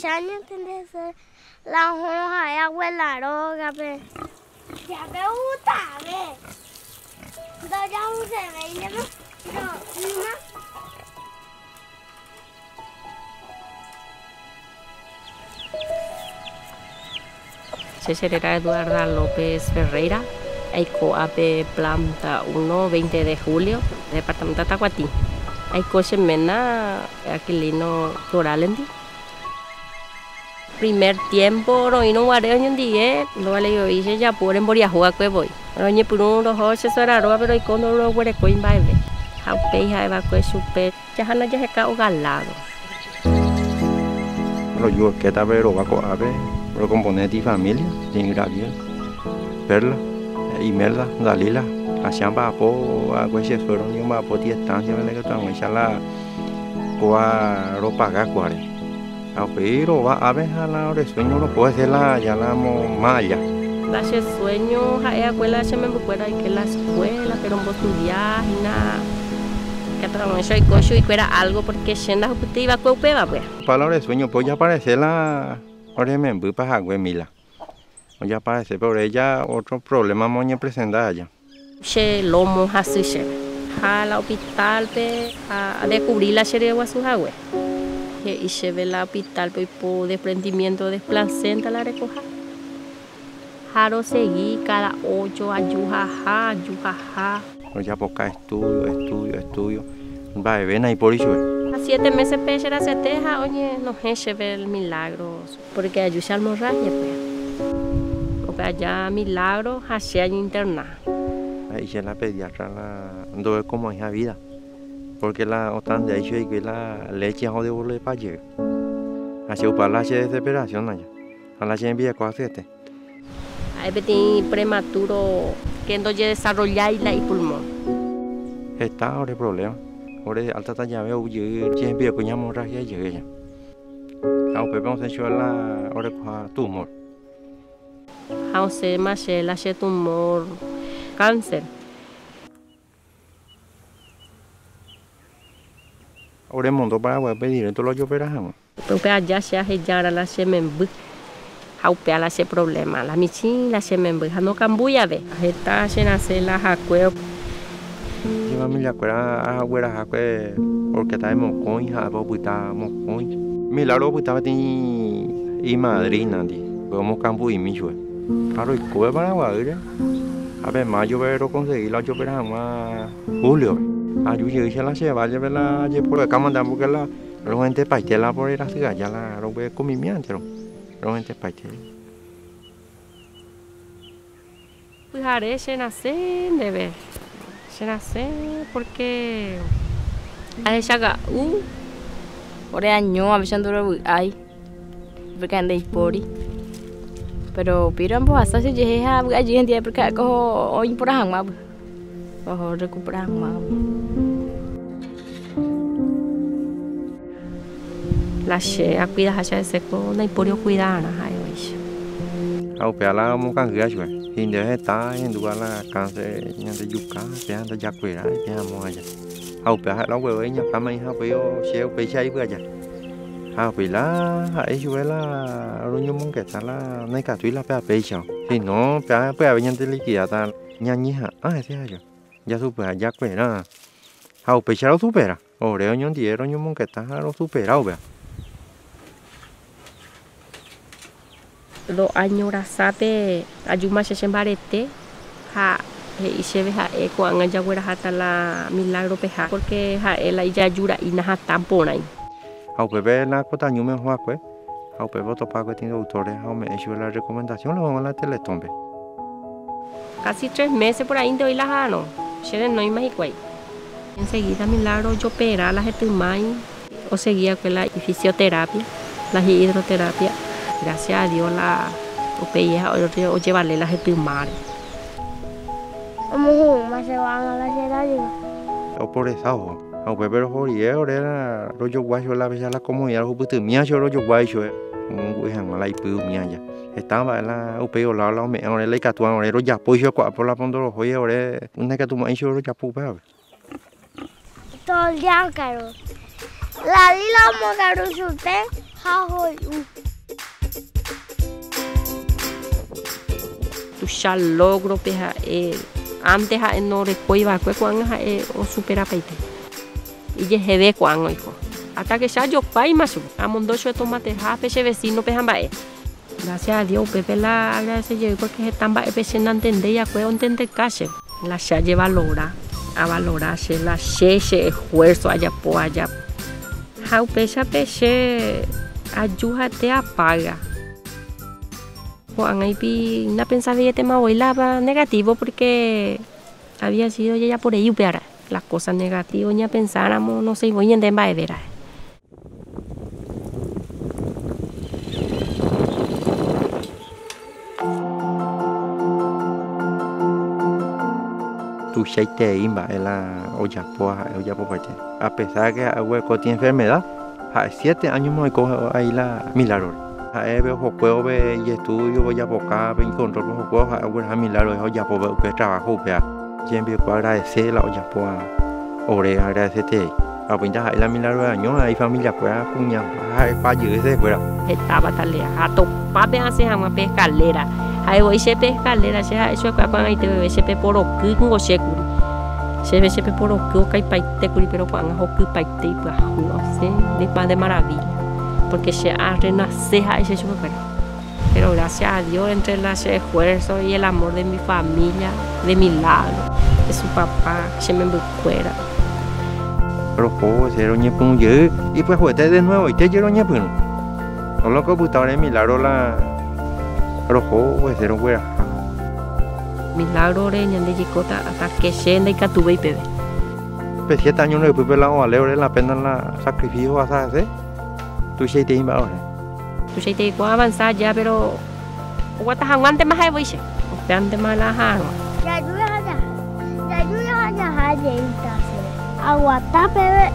Ya no entendés la hoja de abuela roga, pe. Ya me gusta, ve. No, ya no se ve, ya no. No, no. Cecerera Eduarda López Ferreira, Aiko Planta 1, 20 de julio, departamento de Tacuatí. Aiko Xemena, Aquilino Toralendi. Primer tiempo, no ino guareo ñandigué, lo vale yo hice ya por en Boriajua que voy. Roñe por un rojo se suena pero y cuando lo huereco en baile. Jaupe ya evacue supe, ya hana ya se cao galado. Lo yo que ta pero va co ave, lo componente y familia, sin gravia. Perla, Imelda, Dalila, la chamba po a quese fueron ni ma po ti estancia me que tan esa la coa ropa ga cuare. A pero va a ver a la hora de sueño no puede ser la ya la malla. La che sueño, ja ella cuela che me bucuera y que la escuela, pero vos y nada. Que trabajo yo y cocho y fuera algo porque juputi iba cueupeba pues. Para la hora de sueño pues ya aparece la hora de membu para mila. Ya aparece, pero ella otro problema moña presenta allá. Che lomo hasuche. Ja la hospital pe a descubrir la chere guasuhagüe. Que y se ve la hospital pe por desprendimiento de placenta la recoja. Jaro seguí cada ocho ayujaja, ayujaja. Ya poca estudio, estudio, estudio. Va, ven ahí por eso. A siete meses peche era seteja, oye, no se ve el milagro. Porque ayuda almorraje pues. Porque allá milagro, hace año Ahí se la pediatra la es como esa vida. Porque la otan de hecho y que la leche de volver para llegar. Así para la desesperación allá. A la gente envía cosas este. Hay petit prematuro que no ya desarrollar y pulmón. Está ahora el problema. Ahora alta talla veo yo ya envía con hemorragia y llega ya. Ahora pues vamos a echar la ahora tumor. Ahora se más la tumor cáncer. Ahora el mundo para pedir esto lo yo operamos. Porque allá se hace ya la semenbu. Haupea la ese problema. La michin la semenbu. No cambuya ve. Está se nace la jacue. Lleva mi la cuera a güera jacue porque está en mocoin, a bobuta mocoin. Milagro buta ti y madrina. Como cambu y michue. Claro, y coe para guadire. A ver, mayo pero conseguí la yo operamos julio. Ayuye se la se vaya ver la ayer por acá mandamos porque la la gente paitela por ir a cigar ya la robe comimiento. La gente paitela. Pues haré se nace de ver. Se nace porque a esa ga u ore año a veces duro ay porque ande pori pero piran bo asa se je ha allí en día porque cojo hoy por hangma cojo recuperar hangma la che a cuida ha se seco na iporio cuidar na hai hoje Au pe ala mo kan gya chue. Hinde he ta hin du ala kan se nya de yuka pe anda ya kwera pe mo aja. Au pe ha la we nya ka mai ha pe yo che pe la ha e chue la ro nyu mong ke ta la nai ka tui la pe pe chao. Si no pe pe a nya de li kia ta nya ni ha a se aja. Ya su pe ya kwera. Au pe cha lo supera. Ore nyon di ro nyu mong ke ta lo supera o pe. lo añorasate ayuma shembarete ha e cheve ha e ko anga jaguera hata la milagro peja porque ha ela ya yura ina ha tamponai Au pe ve la kota nyume hua kwe. Au pe voto pa kwe tiene autores. Au me hecho la recomendación lo vamos a la teletombe. casi tres meses por ahí de hoy la jano shere no ima igual enseguida milagro yo opera la gente mai o seguía con la fisioterapia la hidroterapia gracias a Dios la opeya o llevarle la gente mar Vamos, más se van a la ciudad. Au por esa pero hori e ore la ro yo guayo la bella la comunidad ho putu mia yo ro yo guayo e. Un gui han la ipu mia ya. Estaba la o pe o la la me ore le ka tu ore ro ya po yo kwa por la pondo ro hoye ore. Un que tu mai yo ro ya pu pe. Todo el día, caro. La lila mogarusute hahoyu. tuxa logro pe ha'e antes ha'e norekoiva'ekue ko'ág̃a ha'e osuperapaite ijeheve ko'ág̃a oiko. Hasta que xa jopáima chupe amondo chue tomatehápe che vecinope ha mba'e gracias a Dios upépe la agradecejey porque heta mba'épe che nantendéi akue ontendeká chéve la cháje valora a valora che la che che esfuerzo ajapo aja ha upéichape che aju ha'ete apága Juan na pensaba que tema bailaba negativo porque había sido ya por ahí para las cosas negativas ya pensáramos no sé voy en demba de veras. Tu shaite imba la olla poa olla popate a pesar que a hueco tiene enfermedad a siete años me coge ahí la milagro. A eve juego ve y estudio voy a bocar ven control los juegos a hueco milagro poa que trabajo vea puedo agradecer la olla poa ore agradecerte a pinta ahí la milagro de año ahí familia pueda puña ay pa ese fuera. Estaba talea jato pape hace jamás pescalera ai voi chepe escalera che ha hecho acá con te bebé chepe por oku ngo shekuri chepe chepe por oku kai paite kuri pero pan oku paite pa no sé de pan de maravilla. Porque se ha renacer ha hecho pero pero gracias a Dios entre el esfuerzo y el amor de mi familia de mi lado de su papá se me fuera. Pero po se roñe pun ye y pues juguete de nuevo y te yo roñe pun no. Lo computador en milagro la rojo pues era fuera milagro re ñande jikota hasta que shenda y katube y pebe pues siete años no después la vale ore la pena la sacrificio vas a hacer. Tú se te iba ahora sei te kwa avanzar ya pero guata hanguante más hay voiche opeante más la hango Ya lluvia ya. Ya lluvia ya de irse. Aguanta, bebé.